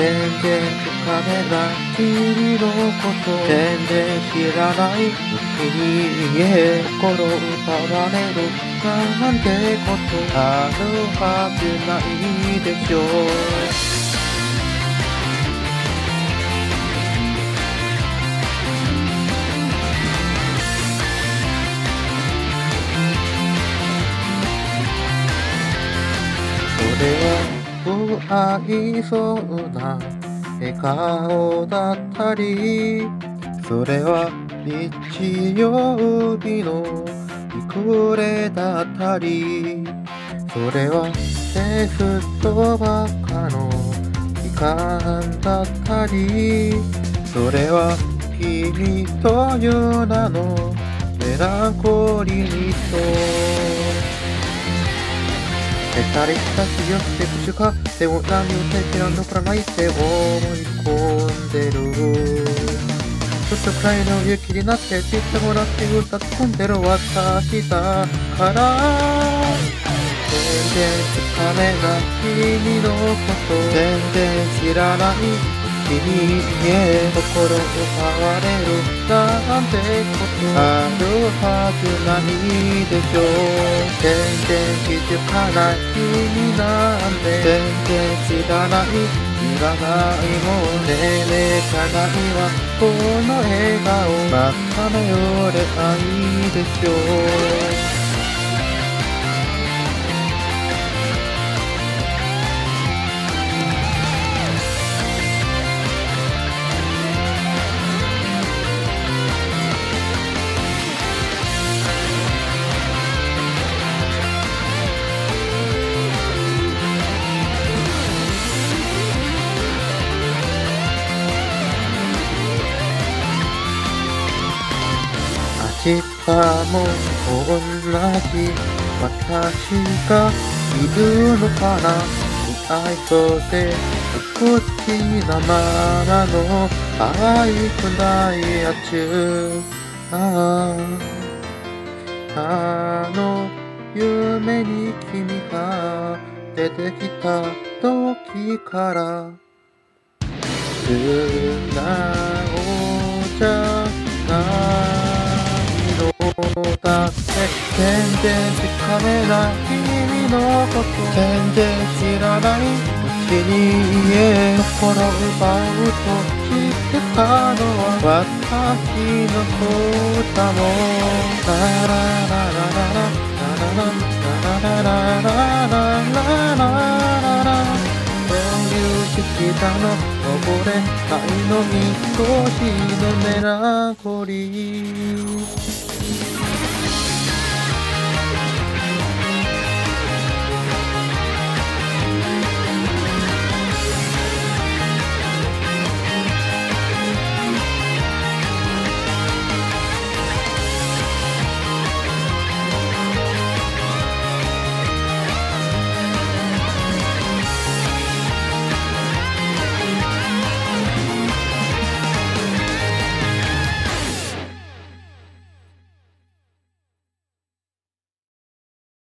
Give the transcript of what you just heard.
全然つかめない君のこと全然知らないうちに家心奪われるなんてことあるはずないでしょう。は不愛想な笑顔だったりそれは日曜日の日暮れだったりそれはテストばっかの時間だったりそれは君という名のメランコリーとした気をしてくしゅかでも何を手ら残らないって思い込んでる。ちょっとくらいの雪になって知ってもらって歌って込んでる私だから全然つかめない君のこと全然知らない。君へ心奪われるなんてことあるはずないでしょう。全然気づかない君なんて。全然知らないいらないもんねえねえじゃないわ。この笑顔。真っ赤なよれ愛でしょう。明日も同じ私がいるのかな愛想で美しいなままの愛くないやつあああの夢に君が出てきた時から。素直じだって全然つかめない君のこと全然知らないうちに家心奪うと知ってたのは私のそうだもんララララララララララララララララそういう時期だの登れ愛の見通しのメランコリー。